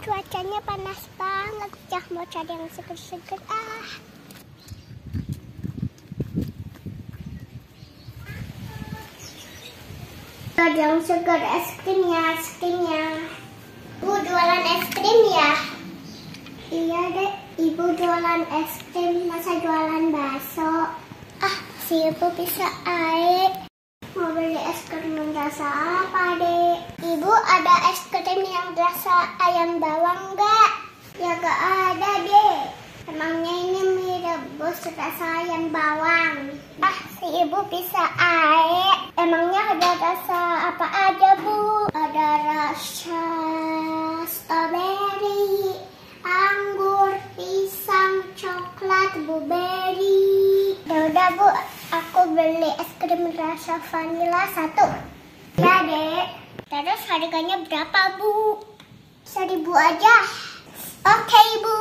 cuacanya panas banget. Ya mau cari yang seger-seger ah. Ada yang seger es krimnya, es krimnya. Bu jualan es krim ya? Iya dek, ibu jualan es krim, masa jualan bakso? Ah, si ibu bisa air. Mau beli es krim rasa apa dek? Ibu ada es yang rasa ayam bawang nggak? Ya gak ada dek. Emangnya ini mie rebus rasa ayam bawang? Ah, si ibu bisa air. Emangnya ada rasa apa aja bu? Ada rasa strawberry, anggur, pisang, coklat, blueberry. Ya udah bu, aku beli es krim rasa vanilla satu. Ya dek. Terus harganya berapa bu? Seribu aja. Oke bu.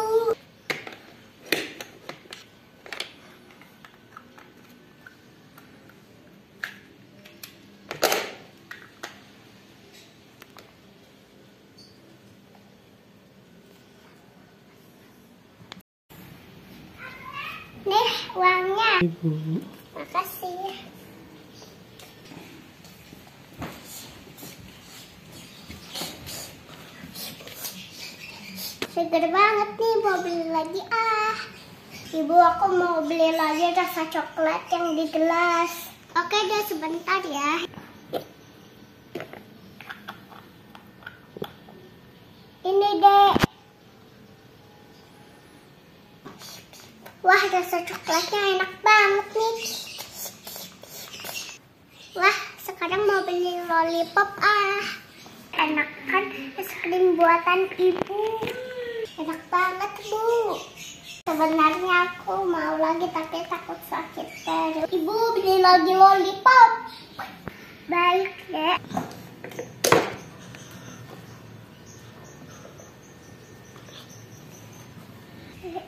Nih uangnya. Ibu, Makasih. Seger banget nih mau beli lagi ah. Ibu aku mau beli lagi rasa coklat yang di gelas. Oke deh sebentar ya. Ini deh. Wah, rasa coklatnya enak banget nih. Wah, sekarang mau beli lollipop ah. Enak kan es krim buatan ibu. Enak banget, Bu. Sebenarnya aku mau lagi tapi takut sakit terus. Ibu beli lagi lollipop. Baik, Dek.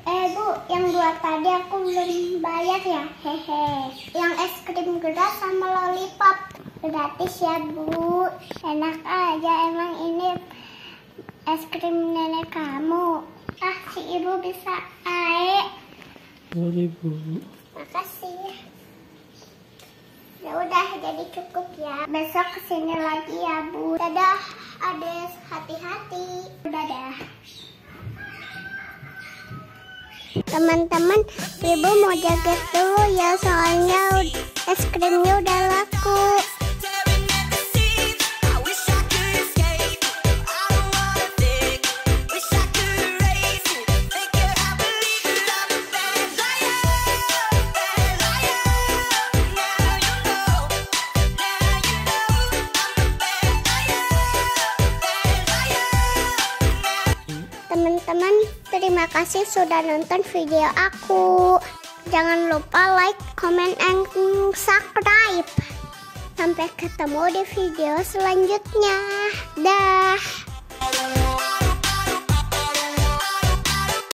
Eh bu, yang dua tadi aku belum bayar ya, hehe. Yang es krim gelas sama lollipop gratis ya bu. Enak aja emang ini es krim nenek kamu. Ibu bisa air. boleh bu. Makasih. Ya udah jadi cukup ya. Besok ke sini lagi ya bu. Dadah, Ades hati-hati. Dadah. Teman-teman, ibu mau jaga dulu ya soalnya es krimnya Teman-teman, terima kasih sudah nonton video aku. Jangan lupa like, comment, and subscribe. Sampai ketemu di video selanjutnya. Dah.